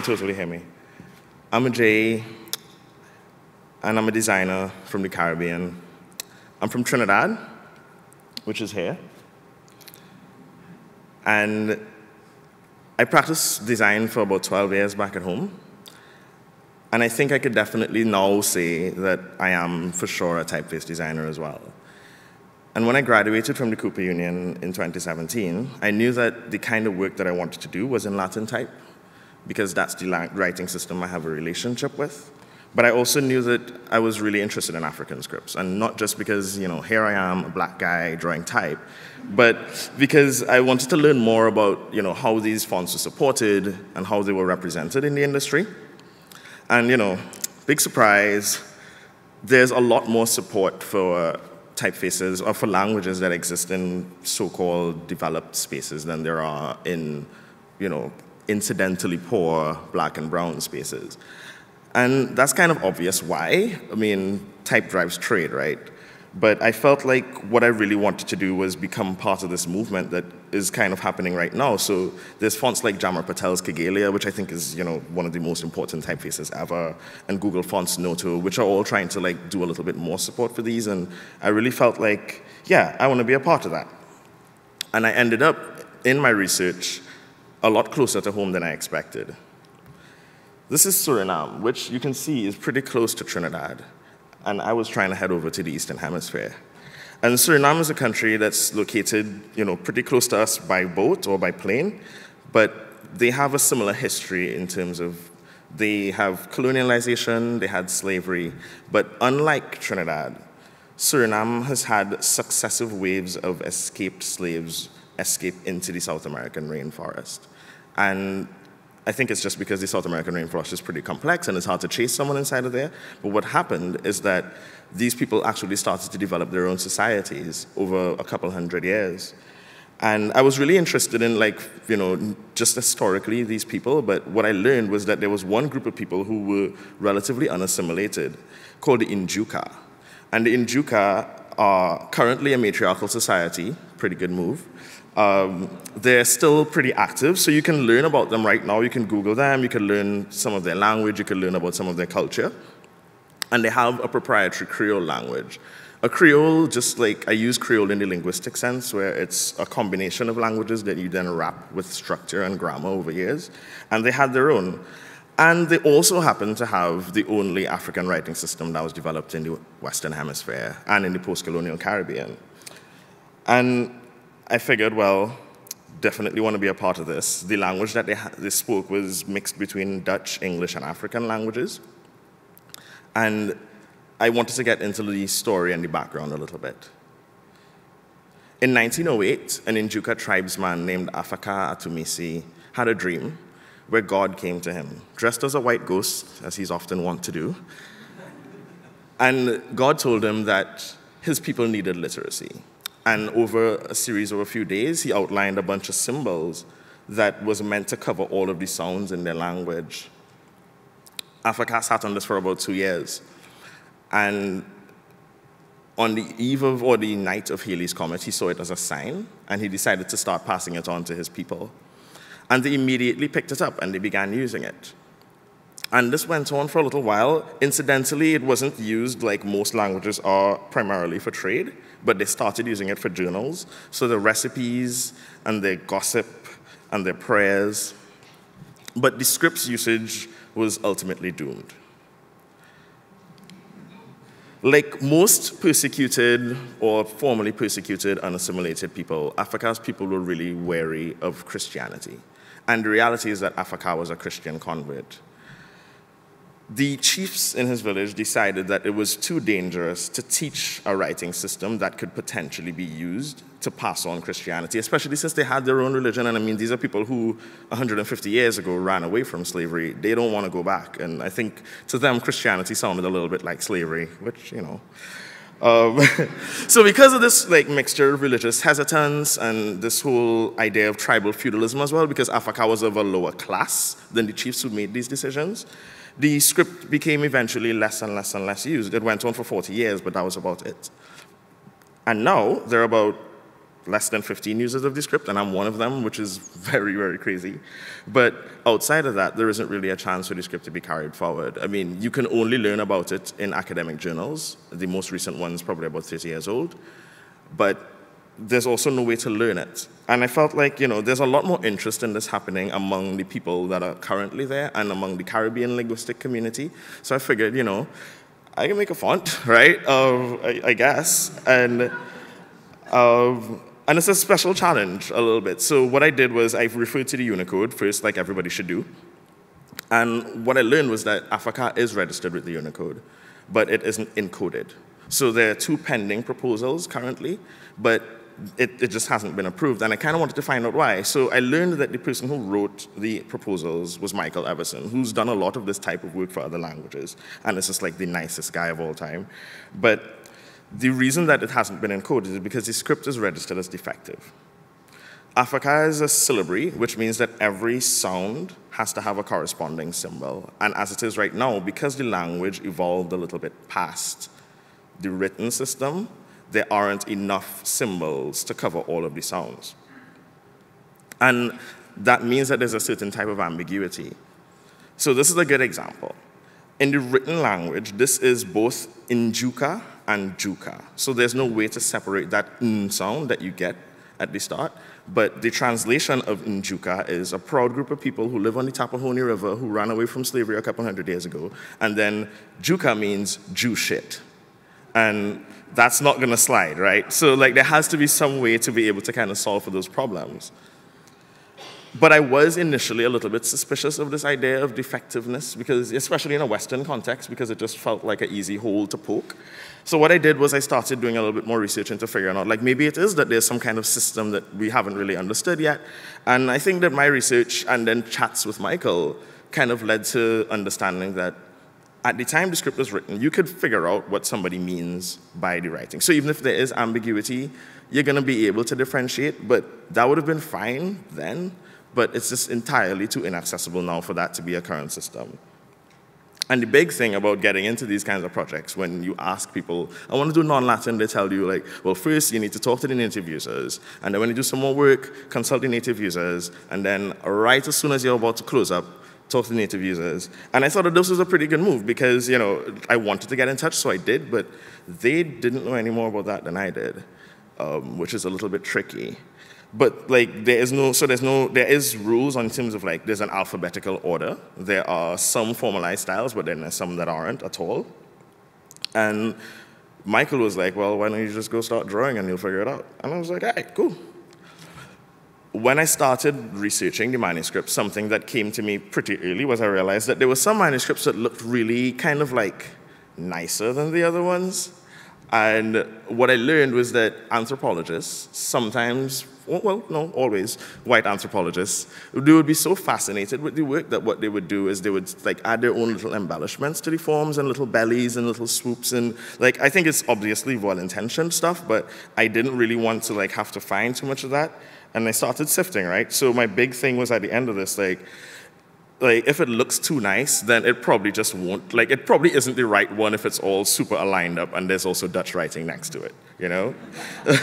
can totally hear me. I'm Agyei, and I'm a designer from the Caribbean. I'm from Trinidad, which is here. And I practiced design for about 12 years back at home. And I think I could definitely now say that I am for sure a typeface designer as well. And when I graduated from the Cooper Union in 2017, I knew that the kind of work that I wanted to do was in Latin type, because that's the writing system I have a relationship with. But I also knew that I was really interested in African scripts, and not just because, you know, here I am, a black guy drawing type, but because I wanted to learn more about, you know, how these fonts were supported and how they were represented in the industry. And, you know, big surprise, there's a lot more support for typefaces or for languages that exist in so-called developed spaces than there are in, you know, incidentally poor black and brown spaces. And that's kind of obvious why. I mean, type drives trade, right? But I felt like what I really wanted to do was become part of this movement that is kind of happening right now. So there's fonts like Jamra Patel's Kigelia, which I think is you know one of the most important typefaces ever, and Google Fonts Noto, which are all trying to like do a little bit more support for these. And I really felt like, yeah, I want to be a part of that. And I ended up in my research a lot closer to home than I expected. This is Suriname, which you can see is pretty close to Trinidad. And I was trying to head over to the Eastern Hemisphere. And Suriname is a country that's located, you know, pretty close to us by boat or by plane, but they have a similar history in terms of they have colonialization, they had slavery, but unlike Trinidad, Suriname has had successive waves of escaped slaves escape into the South American rainforest. And I think it's just because the South American rainforest is pretty complex and it's hard to chase someone inside of there. But what happened is that these people actually started to develop their own societies over a couple hundred years. And I was really interested in, like, you know, just historically these people, but what I learned was that there was one group of people who were relatively unassimilated called the Njuka. And the Njuka are currently a matriarchal society, pretty good move. Um, they're still pretty active, so you can learn about them right now. You can Google them, you can learn some of their language, you can learn about some of their culture. And they have a proprietary Creole language. A Creole, just like I use Creole in the linguistic sense, where it's a combination of languages that you then wrap with structure and grammar over years. And they had their own. And they also happen to have the only African writing system that was developed in the Western Hemisphere and in the post colonial Caribbean. And I figured, well, definitely want to be a part of this. The language that they, they spoke was mixed between Dutch, English, and African languages. And I wanted to get into the story and the background a little bit. In 1908, an Njuka tribesman named Afaka Atumisi had a dream where God came to him, dressed as a white ghost, as he's often wont to do. And God told him that his people needed literacy. And over a series of a few days, he outlined a bunch of symbols that was meant to cover all of the sounds in their language. Afaka sat on this for about two years. And on the eve of or the night of Halley's Comet, he saw it as a sign, and he decided to start passing it on to his people. And they immediately picked it up and they began using it. And this went on for a little while. Incidentally, it wasn't used like most languages are primarily for trade, but they started using it for journals. So the recipes and their gossip and their prayers. But the script's usage was ultimately doomed. Like most persecuted or formerly persecuted and assimilated people, Afaka's people were really wary of Christianity. And the reality is that Afaka was a Christian convert the chiefs in his village decided that it was too dangerous to teach a writing system that could potentially be used to pass on Christianity, especially since they had their own religion. And I mean, these are people who 150 years ago ran away from slavery. They don't want to go back. And I think to them, Christianity sounded a little bit like slavery, which, you know. Um, so because of this like mixture of religious hesitance and this whole idea of tribal feudalism as well, because Afaka was of a lower class than the chiefs who made these decisions, the script became eventually less and less and less used. It went on for 40 years, but that was about it. And now, there are about less than 15 users of the script, and I'm one of them, which is very, very crazy. But outside of that, there isn't really a chance for the script to be carried forward. I mean, you can only learn about it in academic journals. The most recent one's probably about 30 years old. But there's also no way to learn it. And I felt like, you know, there's a lot more interest in this happening among the people that are currently there and among the Caribbean linguistic community. So I figured, you know, I can make a font, right? I, I, guess. And and it's a special challenge a little bit. So what I did was I referred to the Unicode first, like everybody should do. And what I learned was that Afaka is registered with the Unicode, but it isn't encoded. So there are two pending proposals currently, but it, it just hasn't been approved. And I kind of wanted to find out why. So I learned that the person who wrote the proposals was Michael Everson, who's done a lot of this type of work for other languages. And is just like the nicest guy of all time. But the reason that it hasn't been encoded is because the script is registered as defective. Afaka is a syllabary, which means that every sound has to have a corresponding symbol. And as it is right now, because the language evolved a little bit past the written system, there aren't enough symbols to cover all of the sounds. And that means that there's a certain type of ambiguity. So this is a good example. In the written language, this is both Njuka and Juka. So there's no way to separate that N sound that you get at the start. But the translation of Njuka is a proud group of people who live on the Tapanahony River who ran away from slavery a couple hundred years ago. And then Juka means Jew shit. And that's not gonna slide, right? So like there has to be some way to be able to kind of solve for those problems. But I was initially a little bit suspicious of this idea of defectiveness, because especially in a Western context, because it just felt like an easy hole to poke. So what I did was I started doing a little bit more research into figuring out, like maybe it is that there's some kind of system that we haven't really understood yet. And I think that my research and then chats with Michael kind of led to understanding that at the time the script was written, you could figure out what somebody means by the writing. So even if there is ambiguity, you're gonna be able to differentiate, but that would have been fine then but it's just entirely too inaccessible now for that to be a current system. And the big thing about getting into these kinds of projects, when you ask people, I want to do non-Latin, they tell you like, well, first you need to talk to the native users, and then when you do some more work, consult the native users, and then right as soon as you're about to close up, talk to native users. And I thought that this was a pretty good move because, you know, I wanted to get in touch, so I did, but they didn't know any more about that than I did, um, which is a little bit tricky. But like there is no, so there's no, there is rules on terms of like there's an alphabetical order. There are some formalized styles, but then there's some that aren't at all. And Michael was like, well, why don't you just go start drawing and you'll figure it out? And I was like, all right, cool. When I started researching the manuscript, something that came to me pretty early was I realized that there were some manuscripts that looked really kind of like nicer than the other ones. And what I learned was that anthropologists sometimes well, no, always white anthropologists, they would be so fascinated with the work that what they would do is they would like add their own little embellishments to the forms and little bellies and little swoops and like I think it's obviously well-intentioned stuff, but I didn't really want to like have to find too much of that. And I started sifting, right? So my big thing was at the end of this, like, like if it looks too nice, then it probably just won't like it probably isn't the right one if it's all super aligned up and there's also Dutch writing next to it, you know?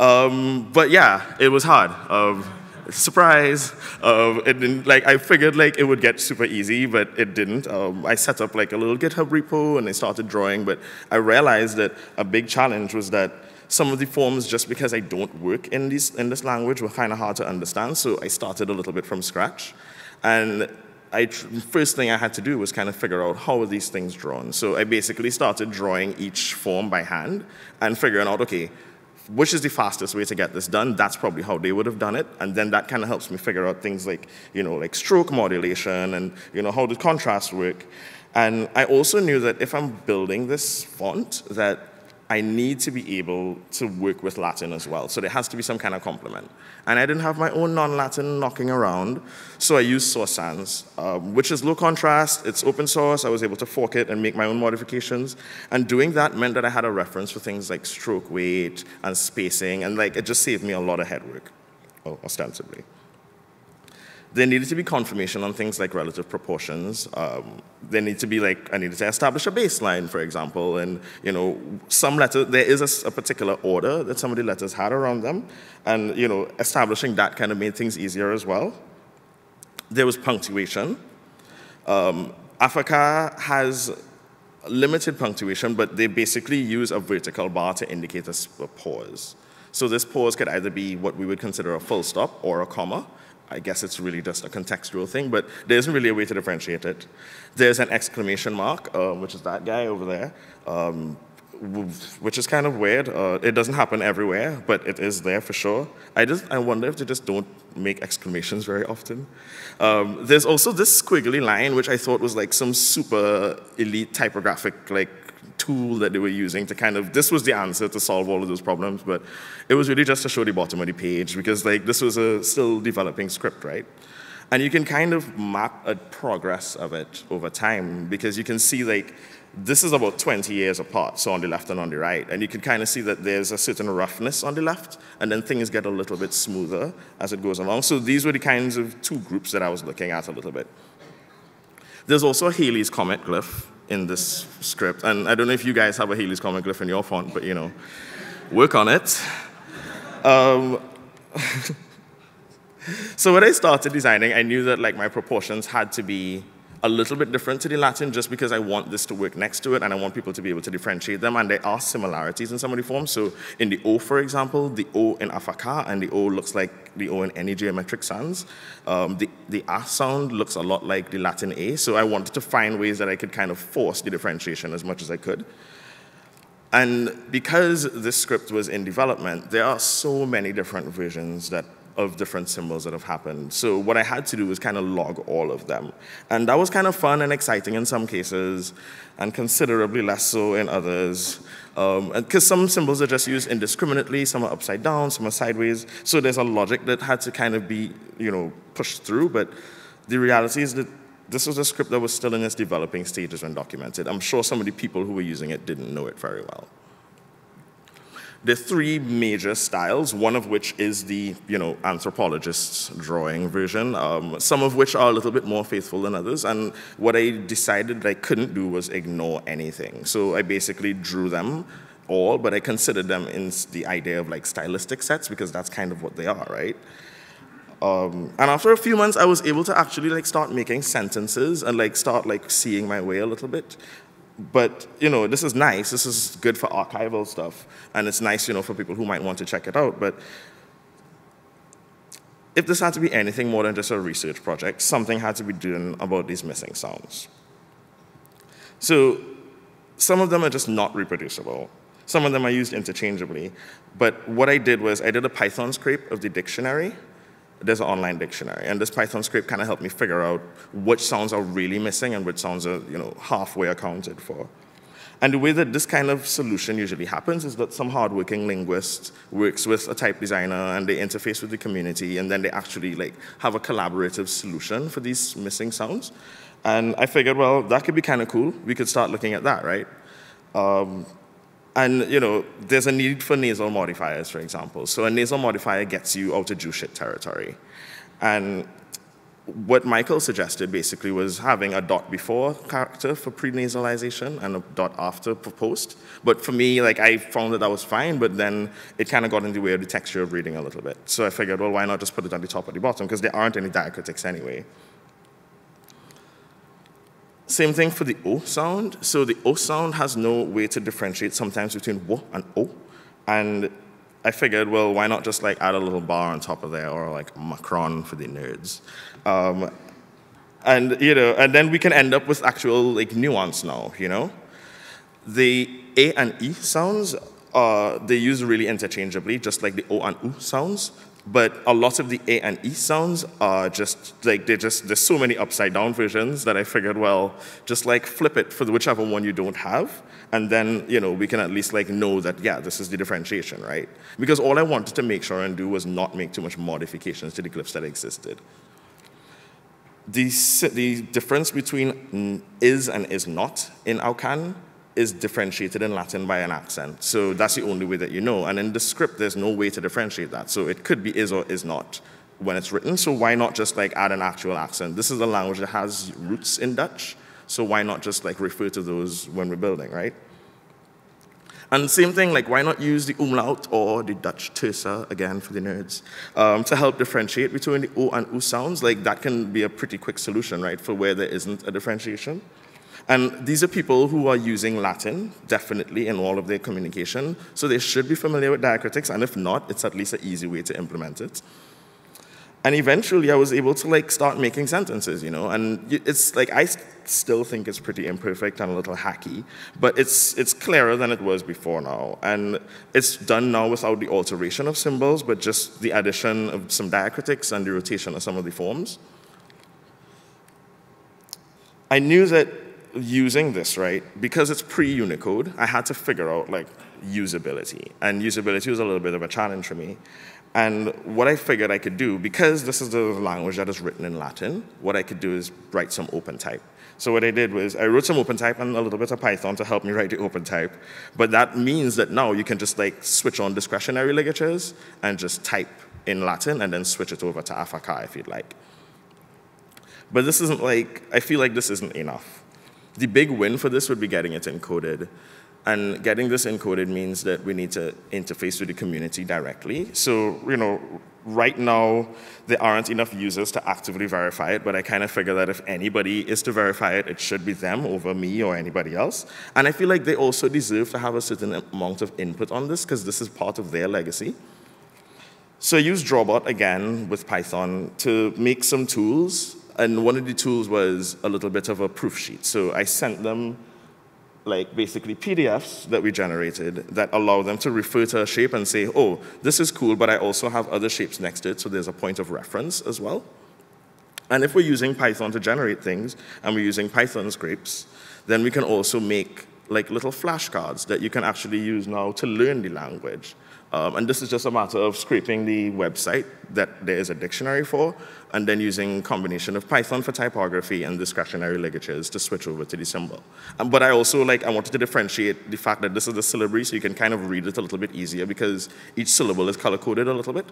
Um, but yeah, it was hard. Um, surprise. Um, it didn't, like, I figured like it would get super easy, but it didn't. Um, I set up like a little GitHub repo and I started drawing, but I realized that a big challenge was that some of the forms, just because I don't work in, this in this language, were kind of hard to understand, so I started a little bit from scratch. And I, first thing I had to do was kind of figure out how are these things drawn. So I basically started drawing each form by hand and figuring out, okay, which is the fastest way to get this done? That's probably how they would have done it. And then that kind of helps me figure out things like, you know, like stroke modulation and, you know, how does contrast work. And I also knew that if I'm building this font, that I need to be able to work with Latin as well. So there has to be some kind of complement. And I didn't have my own non-Latin knocking around, so I used Source Sans, um, which is low contrast, it's open source, I was able to fork it and make my own modifications. And doing that meant that I had a reference for things like stroke weight and spacing, and like it just saved me a lot of head work, ostensibly. There needed to be confirmation on things like relative proportions. Um, there needed to be like, I needed to establish a baseline, for example, and you know, some letters, there is a, a, particular order that some of the letters had around them, and you know, establishing that kind of made things easier as well. There was punctuation. Um, Afrikaans has limited punctuation, but they basically use a vertical bar to indicate a, a pause. So this pause could either be what we would consider a full stop or a comma, I guess it's really just a contextual thing, but there isn't really a way to differentiate it. There's an exclamation mark, uh, which is that guy over there, um, which is kind of weird. Uh, it doesn't happen everywhere, but it is there for sure. I just I wonder if they just don't make exclamations very often. Um, there's also this squiggly line, which I thought was like some super elite typographic like tool that they were using to kind of, this was the answer to solve all of those problems, but it was really just to show the bottom of the page because like this was a still developing script, right? And you can kind of map a progress of it over time because you can see like, this is about 20 years apart, so on the left and on the right. And you can kind of see that there's a certain roughness on the left, and then things get a little bit smoother as it goes along. So these were the kinds of two groups that I was looking at a little bit. There's also a Halley's Comet glyph, in this script. And I don't know if you guys have a Halley's Comet glyph in your font, but you know, work on it. Um, so when I started designing, I knew that like my proportions had to be a little bit different to the Latin just because I want this to work next to it and I want people to be able to differentiate them. And there are similarities in some of the forms. So in the O, for example, the O in Afaka and the O looks like the O in any geometric sans. Um, the, the A sound looks a lot like the Latin A. So I wanted to find ways that I could kind of force the differentiation as much as I could. And because this script was in development, there are so many different versions that of different symbols that have happened. So what I had to do was kind of log all of them. And that was kind of fun and exciting in some cases, and considerably less so in others. Because um, some symbols are just used indiscriminately, some are upside down, some are sideways. So there's a logic that had to kind of be, you know, pushed through. But the reality is that this was a script that was still in its developing stages when documented. I'm sure some of the people who were using it didn't know it very well. There are three major styles, one of which is the you know, anthropologist's drawing version, um, some of which are a little bit more faithful than others. And what I decided I couldn't do was ignore anything. So I basically drew them all, but I considered them in the idea of like stylistic sets because that's kind of what they are, right? Um, and after a few months, I was able to actually like start making sentences and like start like seeing my way a little bit but you know, this is nice. This is good for archival stuff, and it's nice, you know, for people who might want to check it out. But if this had to be anything more than just a research project, something had to be done about these missing sounds. So some of them are just not reproducible. Some of them are used interchangeably. But what I did was I did a Python scrape of the dictionary there's an online dictionary. And this Python script kind of helped me figure out which sounds are really missing and which sounds are you know, halfway accounted for. And the way that this kind of solution usually happens is that some hardworking linguist works with a type designer and they interface with the community and then they actually like have a collaborative solution for these missing sounds. And I figured, well, that could be kind of cool. We could start looking at that, right? Um, and you know, there's a need for nasal modifiers, for example. So a nasal modifier gets you out of Jew shit territory. And what Michael suggested basically was having a dot before character for prenasalization and a dot after for post. But for me, like I found that that was fine, but then it kind of got in the way of the texture of reading a little bit. So I figured, well, why not just put it on the top or the bottom? Because there aren't any diacritics anyway. Same thing for the O sound. So the O sound has no way to differentiate sometimes between W and O. And I figured, well, why not just like add a little bar on top of there or like Macron for the nerds. Um, and, you know, and then we can end up with actual like nuance now, you know? The A and E sounds, uh, they use really interchangeably, just like the O and U sounds but a lot of the A and E sounds are just like they just there's so many upside down versions that I figured well just like flip it for whichever one you don't have and then you know we can at least like know that yeah this is the differentiation right because all I wanted to make sure and do was not make too much modifications to the glyphs that existed. The, the difference between is and is not in Aucan is differentiated in Latin by an accent. So that's the only way that you know. And in the script, there's no way to differentiate that. So it could be is or is not when it's written, so why not just like add an actual accent? This is a language that has roots in Dutch, so why not just like refer to those when we're building, right? And same thing, like why not use the umlaut or the Dutch tersa, again for the nerds, um, to help differentiate between the O and U sounds? Like that can be a pretty quick solution, right, for where there isn't a differentiation. And these are people who are using Latin, definitely, in all of their communication, so they should be familiar with diacritics, and if not, it's at least an easy way to implement it. And eventually I was able to like start making sentences, you know, and it's like, I still think it's pretty imperfect and a little hacky, but it's, it's clearer than it was before now. And it's done now without the alteration of symbols, but just the addition of some diacritics and the rotation of some of the forms. I knew that using this, right, because it's pre-Unicode, I had to figure out like usability. And usability was a little bit of a challenge for me. And what I figured I could do, because this is the language that is written in Latin, what I could do is write some OpenType. So what I did was I wrote some OpenType and a little bit of Python to help me write the OpenType. But that means that now you can just like switch on discretionary ligatures and just type in Latin and then switch it over to Afaka if you'd like. But this isn't like, I feel like this isn't enough. The big win for this would be getting it encoded. And getting this encoded means that we need to interface with the community directly. So, you know, right now, there aren't enough users to actively verify it, but I kind of figure that if anybody is to verify it, it should be them over me or anybody else. And I feel like they also deserve to have a certain amount of input on this because this is part of their legacy. So I used Drawbot again with Python to make some tools. And one of the tools was a little bit of a proof sheet. So I sent them like basically PDFs that we generated that allow them to refer to a shape and say, oh, this is cool, but I also have other shapes next to it, so there's a point of reference as well. And if we're using Python to generate things, and we're using Python scripts, then we can also make like little flashcards that you can actually use now to learn the language. Um, and this is just a matter of scraping the website that there is a dictionary for, and then using combination of Python for typography and discretionary ligatures to switch over to the symbol. Um, but I also like, I wanted to differentiate the fact that this is a syllabary, so you can kind of read it a little bit easier because each syllable is color-coded a little bit.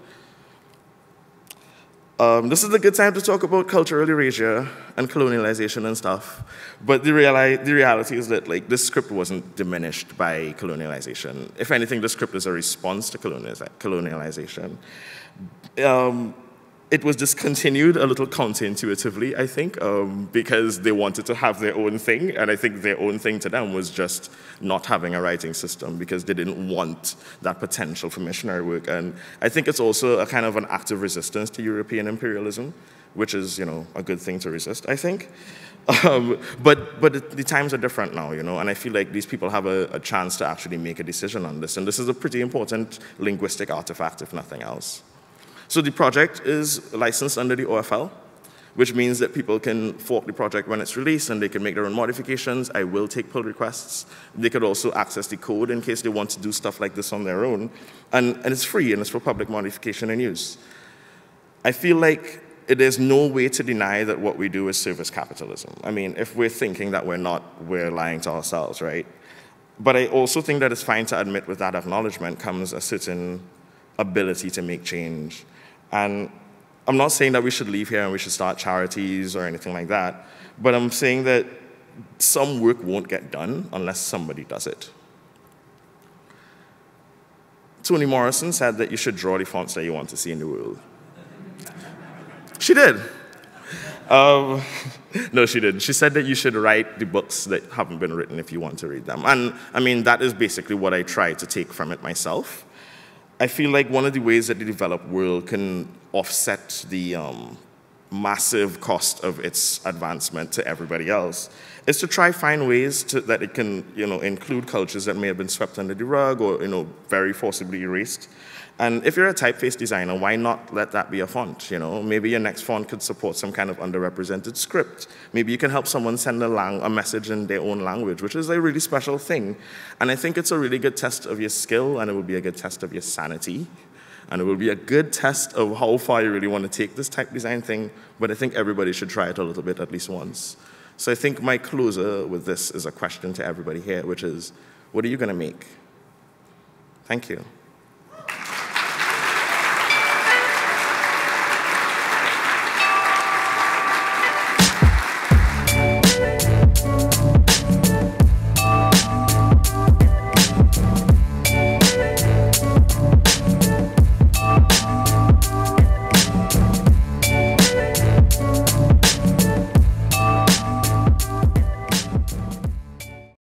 Um, this is a good time to talk about cultural erasure and colonialization and stuff. But the, reali the reality is that like this script wasn't diminished by colonialization. If anything, the script is a response to colonialization. Um, it was discontinued a little counterintuitively, I think, um, because they wanted to have their own thing, and I think their own thing to them was just not having a writing system because they didn't want that potential for missionary work. And I think it's also a kind of an active resistance to European imperialism, which is, you know, a good thing to resist, I think. Um, but but the times are different now, you know, and I feel like these people have a, a chance to actually make a decision on this. And this is a pretty important linguistic artifact, if nothing else. So the project is licensed under the OFL, which means that people can fork the project when it's released and they can make their own modifications. I will take pull requests. They could also access the code in case they want to do stuff like this on their own. And, and it's free and it's for public modification and use. I feel like there's no way to deny that what we do is service capitalism. I mean, if we're thinking that we're not, we're lying to ourselves, right? But I also think that it's fine to admit with that acknowledgement comes a certain ability to make change. And I'm not saying that we should leave here and we should start charities or anything like that, but I'm saying that some work won't get done unless somebody does it. Toni Morrison said that you should draw the fonts that you want to see in the world. She did. Um, no, she didn't. She said that you should write the books that haven't been written if you want to read them. And I mean, that is basically what I try to take from it myself. I feel like one of the ways that the developed world can offset the um, massive cost of its advancement to everybody else is to try find ways to, that it can you know, include cultures that may have been swept under the rug or you know, very forcibly erased and if you're a typeface designer, why not let that be a font? You know, maybe your next font could support some kind of underrepresented script. Maybe you can help someone send a, a message in their own language, which is a really special thing. And I think it's a really good test of your skill, and it will be a good test of your sanity. And it will be a good test of how far you really want to take this type design thing. But I think everybody should try it a little bit at least once. So I think my closer with this is a question to everybody here, which is, what are you going to make? Thank you.